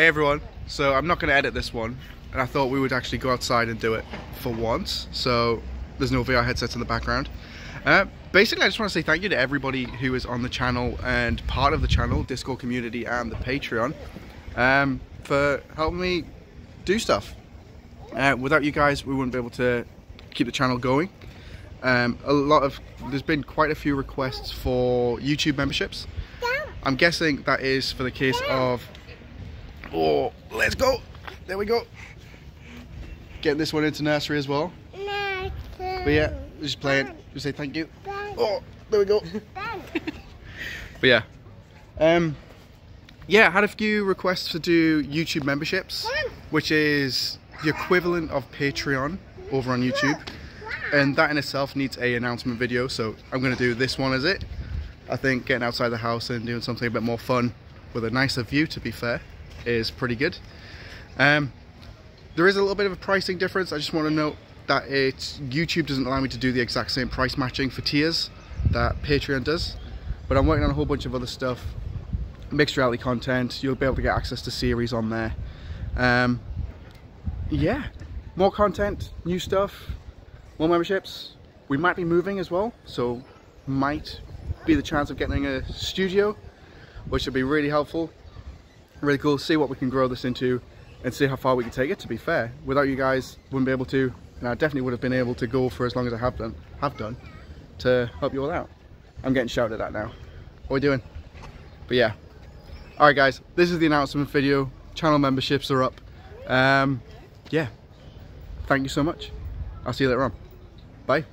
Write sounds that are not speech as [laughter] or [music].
Hey everyone, so I'm not going to edit this one and I thought we would actually go outside and do it for once so there's no VR headsets in the background. Uh, basically I just want to say thank you to everybody who is on the channel and part of the channel, Discord community and the Patreon um, for helping me do stuff. Uh, without you guys we wouldn't be able to keep the channel going. Um, a lot of there's been quite a few requests for YouTube memberships. I'm guessing that is for the case of Oh, let's go. There we go. Getting this one into nursery as well. But yeah, just playing. Just say thank you. Oh, there we go. [laughs] but yeah. Um, yeah, I had a few requests to do YouTube memberships, which is the equivalent of Patreon over on YouTube. And that in itself needs a announcement video, so I'm going to do this one as it. I think getting outside the house and doing something a bit more fun with a nicer view, to be fair is pretty good. Um, there is a little bit of a pricing difference. I just want to note that it's YouTube doesn't allow me to do the exact same price matching for tiers that Patreon does. But I'm working on a whole bunch of other stuff, mixed reality content. You'll be able to get access to series on there. Um, yeah, more content, new stuff, more memberships. We might be moving as well, so might be the chance of getting a studio, which would be really helpful really cool. See what we can grow this into and see how far we can take it to be fair. Without you guys wouldn't be able to and I definitely would have been able to go for as long as I have done have done to help you all out. I'm getting shouted at now. What are we doing? But yeah. Alright guys. This is the announcement video. Channel memberships are up. Um, yeah. Thank you so much. I'll see you later on. Bye